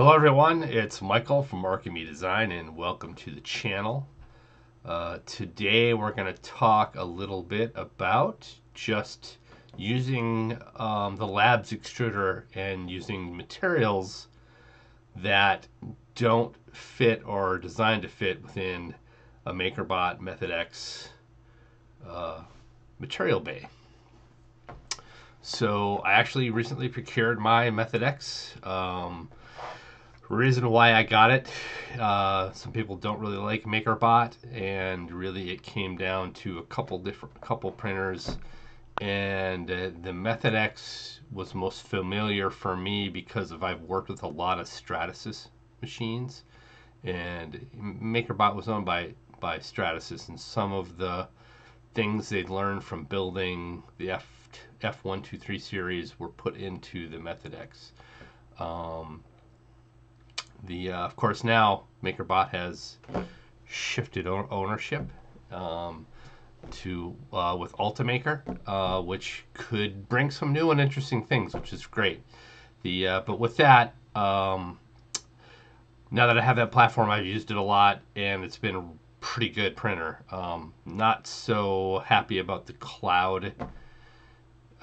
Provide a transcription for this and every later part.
Hello everyone, it's Michael from Archime Design and welcome to the channel. Uh, today we're going to talk a little bit about just using um, the labs extruder and using materials that don't fit or are designed to fit within a MakerBot Method X uh, material bay. So I actually recently procured my Method X. Um, reason why I got it, uh, some people don't really like MakerBot, and really it came down to a couple different couple printers, and uh, the Method X was most familiar for me because of I've worked with a lot of Stratasys machines, and MakerBot was owned by by Stratasys, and some of the things they'd learned from building the F F123 series were put into the Method X. Um, the uh, of course now MakerBot has shifted ownership um, to uh, with Ultimaker, uh, which could bring some new and interesting things, which is great. The uh, but with that, um, now that I have that platform, I've used it a lot, and it's been a pretty good printer. Um, not so happy about the cloud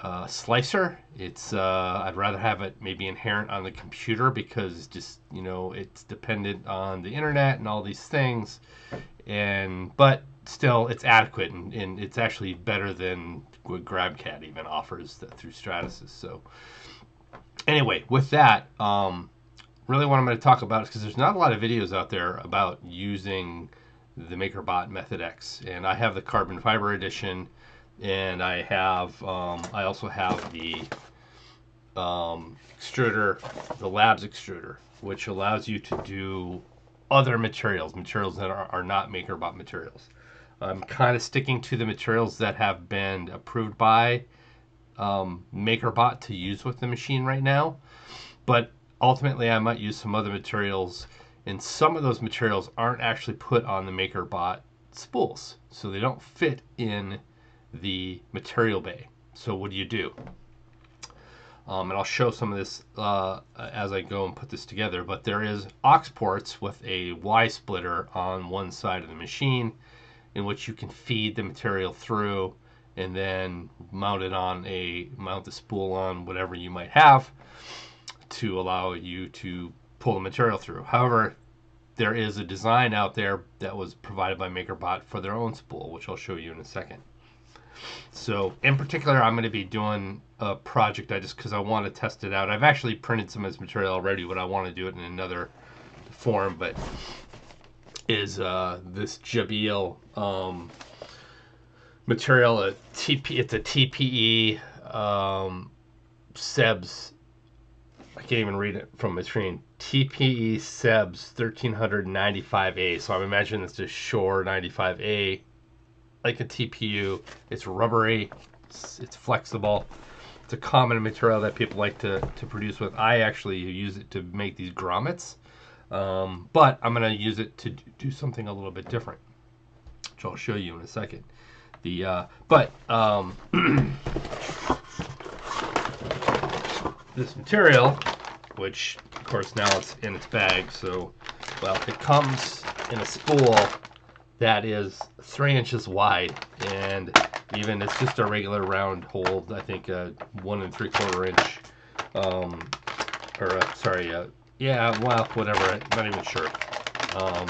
uh, slicer. It's uh, I'd rather have it maybe inherent on the computer because just you know it's dependent on the internet and all these things, and but still it's adequate and, and it's actually better than what GrabCAD even offers through Stratasys. So anyway, with that, um, really what I'm going to talk about is because there's not a lot of videos out there about using the MakerBot Method X, and I have the carbon fiber edition and I have um, I also have the um, extruder, the Labs extruder, which allows you to do other materials, materials that are, are not MakerBot materials. I'm kind of sticking to the materials that have been approved by um, MakerBot to use with the machine right now, but ultimately I might use some other materials, and some of those materials aren't actually put on the MakerBot spools, so they don't fit in the material bay. So what do you do? Um, and I'll show some of this uh, as I go and put this together, but there is aux ports with a Y splitter on one side of the machine in which you can feed the material through and then mount it on a, mount the spool on whatever you might have to allow you to pull the material through. However, there is a design out there that was provided by MakerBot for their own spool, which I'll show you in a second. So in particular, I'm going to be doing a project I just because I want to test it out. I've actually printed some of this material already, but I want to do it in another form. But is uh, this Jabil um, material a TP? It's a TPE um, SEBS. I can't even read it from my screen. TPE SEBS 1395A. So I'm imagining it's a Shore 95A like a TPU. It's rubbery, it's, it's, flexible. It's a common material that people like to, to produce with. I actually use it to make these grommets, um, but I'm going to use it to do something a little bit different, which I'll show you in a second. The uh, But um, this material, which of course now it's in its bag, so well, it comes in a spool that is three inches wide and even it's just a regular round hole I think uh, one and three quarter inch um, or uh, sorry uh, yeah well whatever I'm not even sure. Um,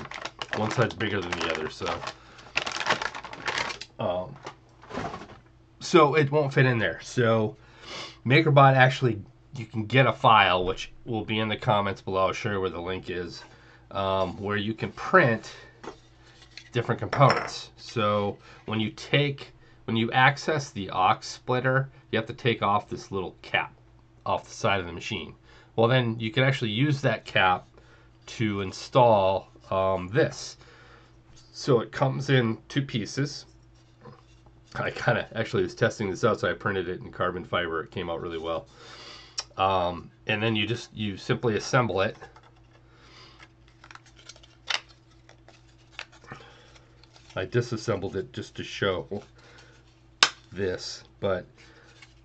one side's bigger than the other so um, so it won't fit in there. So MakerBot actually you can get a file which will be in the comments below. I'll show you where the link is um, where you can print different components. So when you take, when you access the aux splitter, you have to take off this little cap off the side of the machine. Well, then you can actually use that cap to install um, this. So it comes in two pieces. I kind of actually was testing this out, so I printed it in carbon fiber. It came out really well. Um, and then you just, you simply assemble it I disassembled it just to show this, but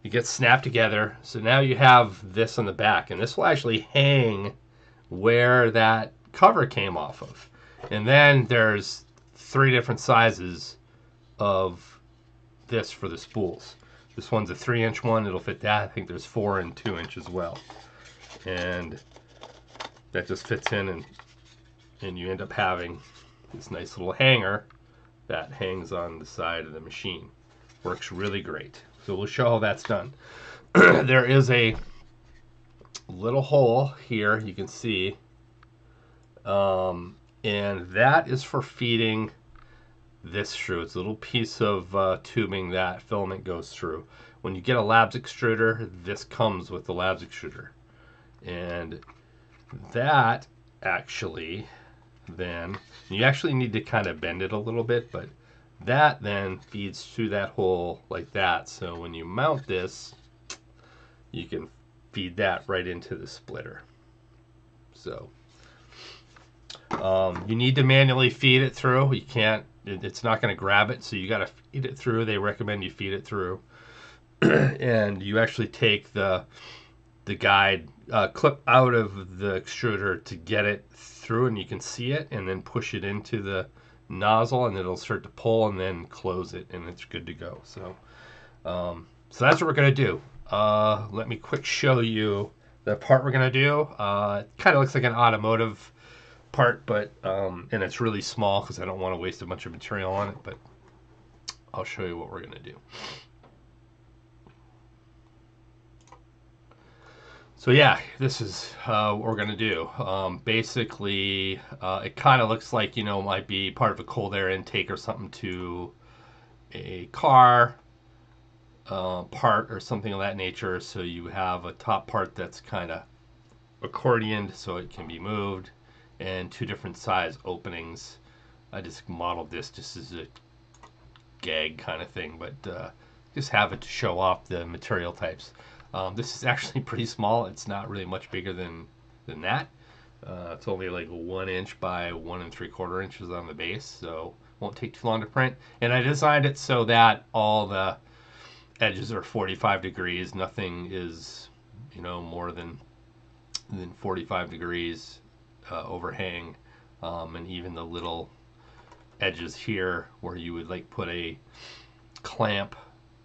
it gets snapped together. So now you have this on the back, and this will actually hang where that cover came off of. And then there's three different sizes of this for the spools. This one's a three inch one, it'll fit that. I think there's four and two inch as well. And that just fits in and and you end up having this nice little hanger that hangs on the side of the machine. Works really great. So we'll show how that's done. there is a little hole here you can see um, and that is for feeding this screw. It's a little piece of uh, tubing that filament goes through. When you get a labs extruder, this comes with the labs extruder. And that actually then, you actually need to kind of bend it a little bit, but that then feeds through that hole like that. So when you mount this, you can feed that right into the splitter. So um, you need to manually feed it through. You can't, it, it's not going to grab it. So you got to feed it through. They recommend you feed it through. and you actually take the, the guide uh, clip out of the extruder to get it through and you can see it and then push it into the nozzle and it'll start to pull and then close it and it's good to go. So, um, so that's what we're to do. Uh, let me quick show you the part we're to do. Uh, it kind of looks like an automotive part, but um, and it's really small because I don't want to waste a bunch of material on it, but I'll show you what we're to do. So yeah, this is uh, what we're going to do. Um, basically, uh, it kind of looks like, you know, might be part of a cold air intake or something to a car uh, part or something of that nature. So you have a top part that's kind of accordioned so it can be moved and two different size openings. I just modeled this just as a gag kind of thing, but uh, just have it to show off the material types. Um, this is actually pretty small. It's not really much bigger than, than that. Uh, it's only like one inch by one and three quarter inches on the base, so won't take too long to print. And I designed it so that all the edges are 45 degrees. Nothing is, you know, more than than 45 degrees uh, overhang, um, and even the little edges here where you would like put a clamp,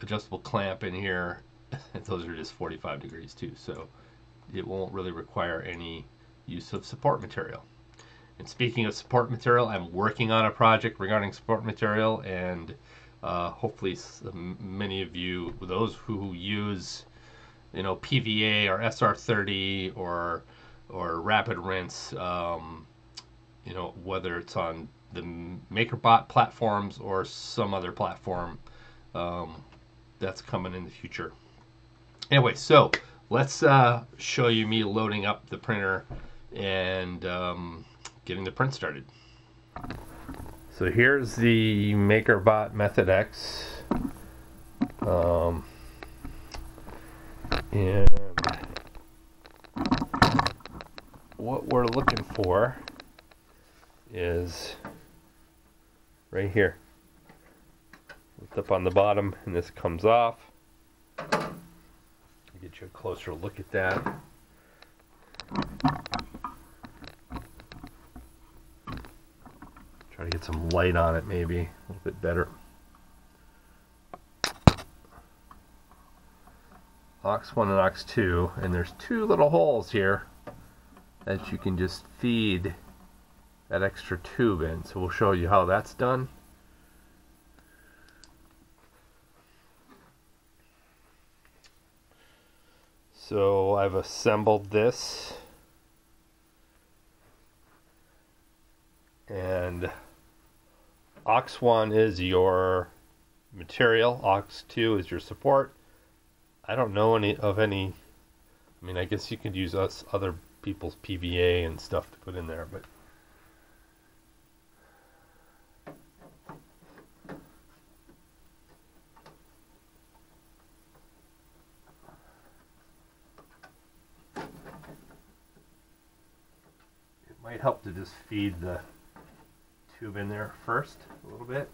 adjustable clamp in here. Those are just 45 degrees too, so it won't really require any use of support material. And speaking of support material, I'm working on a project regarding support material, and uh, hopefully some, many of you, those who use, you know, PVA or SR30 or or Rapid Rinse, um, you know, whether it's on the MakerBot platforms or some other platform um, that's coming in the future. Anyway, so let's uh, show you me loading up the printer and um, getting the print started. So here's the MakerBot Method X. Um, and what we're looking for is right here. Lift up on the bottom and this comes off. Get you a closer look at that. Try to get some light on it maybe, a little bit better. Aux1 and Aux2, and there's two little holes here that you can just feed that extra tube in. So we'll show you how that's done. So I've assembled this and Aux1 is your material, Aux2 is your support. I don't know any of any, I mean I guess you could use us other people's PVA and stuff to put in there, but might help to just feed the tube in there first a little bit.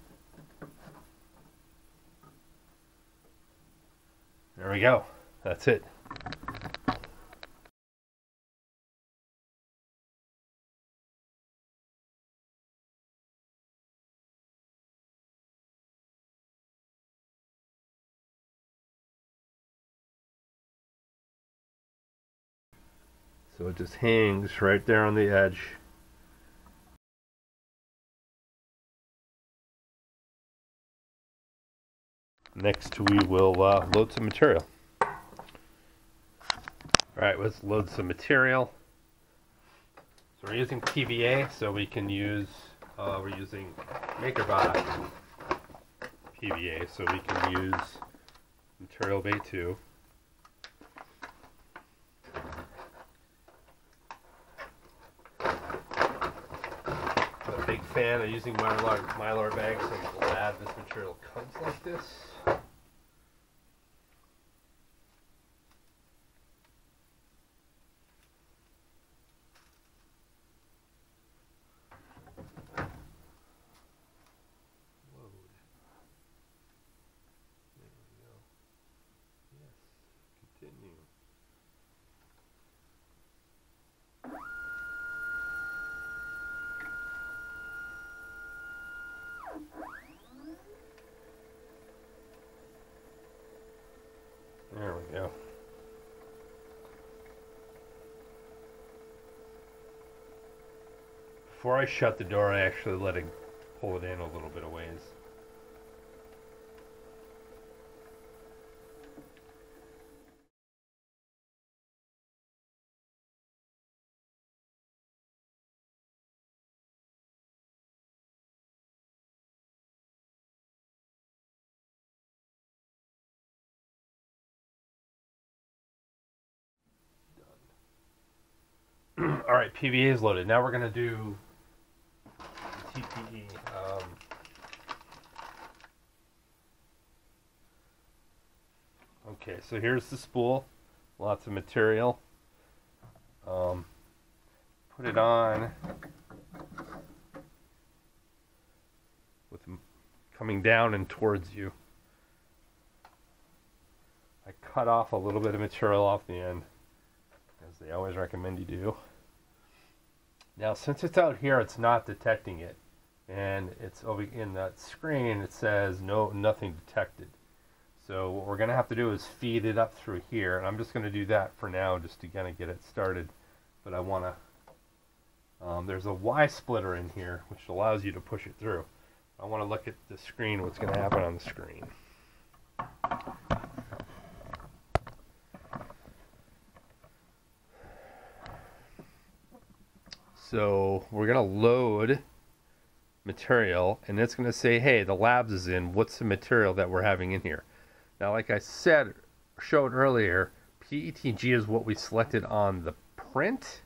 There we go. That's it. It just hangs right there on the edge. Next we will uh, load some material. Alright, let's load some material. So we're using PVA, so we can use, uh, we're using MakerBot PVA, so we can use Material Bay 2. I'm a big fan of using mylar, mylar bags, I'm glad this material comes like this. Continue. There we go. Before I shut the door, I actually let it pull it in a little bit of ways. All right, PVA is loaded. Now we're gonna do TPE. Um, okay, so here's the spool. Lots of material. Um, put it on with coming down and towards you. I cut off a little bit of material off the end as they always recommend you do. Now, since it's out here, it's not detecting it, and it's over in that screen. It says no, nothing detected. So what we're going to have to do is feed it up through here, and I'm just going to do that for now, just to kind of get it started. But I want to. Um, there's a Y splitter in here, which allows you to push it through. I want to look at the screen. What's going to happen on the screen? So we're gonna load material and it's gonna say, hey, the labs is in, what's the material that we're having in here? Now, like I said, showed earlier, PETG is what we selected on the print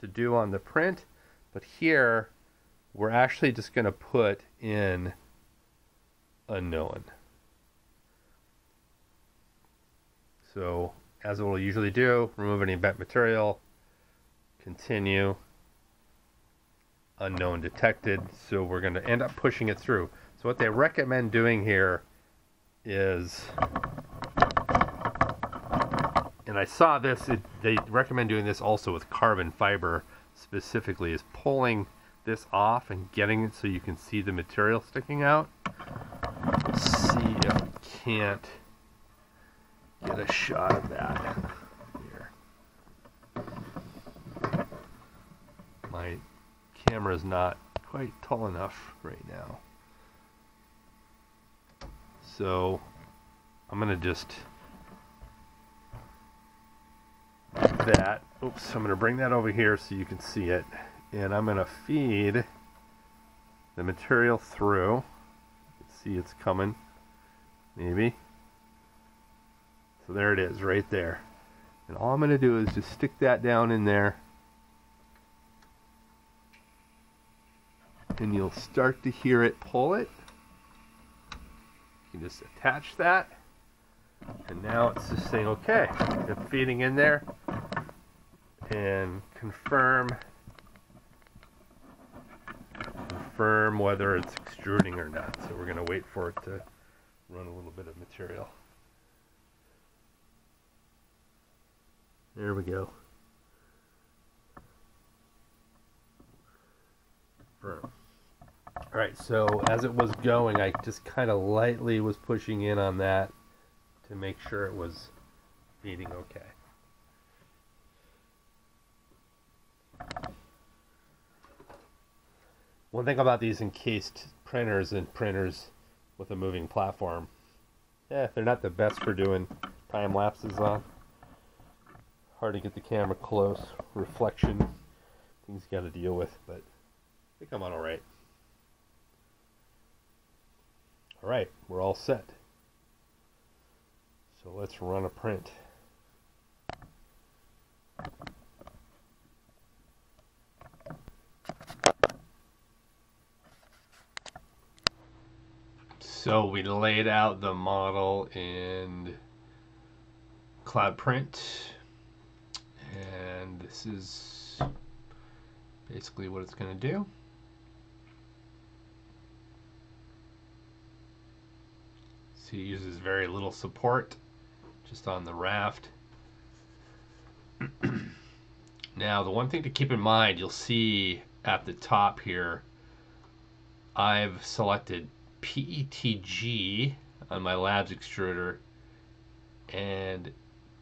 to do on the print, but here we're actually just gonna put in unknown. So as it will usually do, remove any bent material, continue unknown detected. So we're going to end up pushing it through. So what they recommend doing here is, and I saw this, it, they recommend doing this also with carbon fiber specifically, is pulling this off and getting it so you can see the material sticking out. Let's see if I can't get a shot of that here. My camera is not quite tall enough right now. So I'm going to just that. Oops, I'm going to bring that over here so you can see it. And I'm going to feed the material through. See it's coming. Maybe. So there it is right there. And all I'm going to do is just stick that down in there and you'll start to hear it pull it. You can just attach that. And now it's just saying, okay, it's feeding in there and confirm confirm whether it's extruding or not. So we're going to wait for it to run a little bit of material. There we go. Confirm. Alright, so as it was going, I just kind of lightly was pushing in on that to make sure it was feeding okay. One thing about these encased printers and printers with a moving platform, yeah, they're not the best for doing time lapses on. Hard to get the camera close, reflection, things you gotta deal with, but they come out alright. All right. We're all set. So let's run a print. So we laid out the model in Cloud Print and this is basically what it's going to do. Uses very little support just on the raft. now the one thing to keep in mind, you'll see at the top here, I've selected PETG on my labs extruder and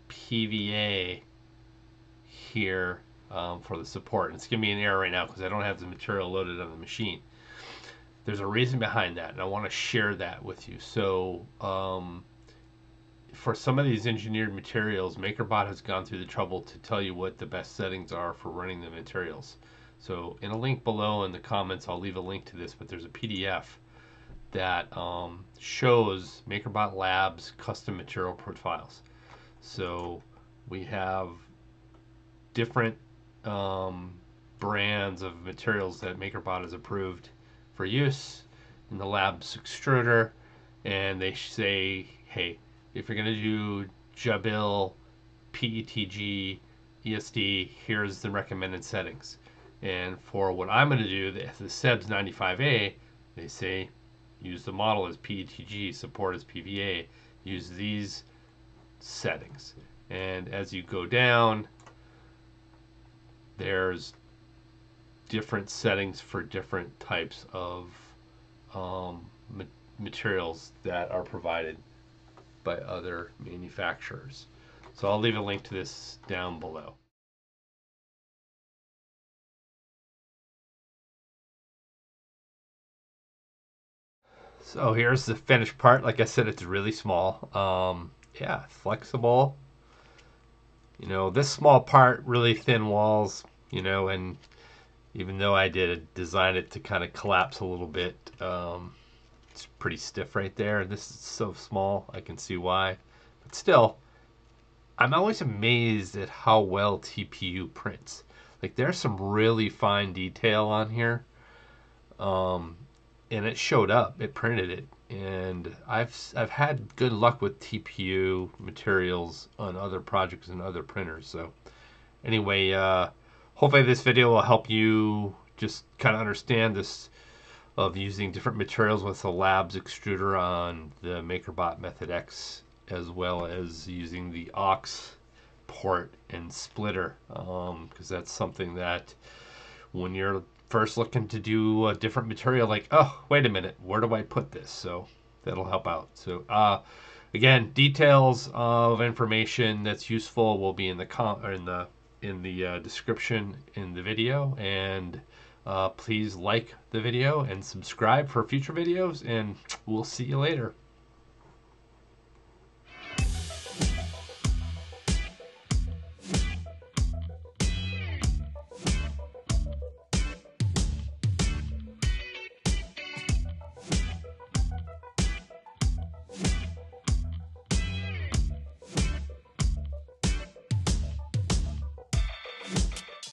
PVA here um, for the support. And it's giving me an error right now because I don't have the material loaded on the machine. There's a reason behind that, and I want to share that with you. So, um, for some of these engineered materials, MakerBot has gone through the trouble to tell you what the best settings are for running the materials. So, in a link below in the comments, I'll leave a link to this, but there's a PDF that um, shows MakerBot Labs custom material profiles. So, we have different um, brands of materials that MakerBot has approved for use in the lab's extruder, and they say, hey, if you're going to do Jabil, PETG, ESD, here's the recommended settings. And for what I'm going to do, the, the SEBS 95A, they say use the model as PETG, support as PVA, use these settings. And as you go down, there's different settings for different types of um, ma materials that are provided by other manufacturers. So I'll leave a link to this down below. So here's the finished part. Like I said, it's really small. Um, yeah, flexible. You know, this small part, really thin walls, you know, and even though I did design it to kind of collapse a little bit, um, it's pretty stiff right there. This is so small, I can see why. But still, I'm always amazed at how well TPU prints. Like there's some really fine detail on here. Um, and it showed up, it printed it. And I've I've had good luck with TPU materials on other projects and other printers. So anyway, uh, hopefully this video will help you just kind of understand this of using different materials with the labs extruder on the MakerBot Method X as well as using the aux port and splitter because um, that's something that when you're first looking to do a different material like oh wait a minute where do I put this? So that'll help out. So uh, again details of information that's useful will be in the com in the in the uh, description in the video. And uh, please like the video and subscribe for future videos. And we'll see you later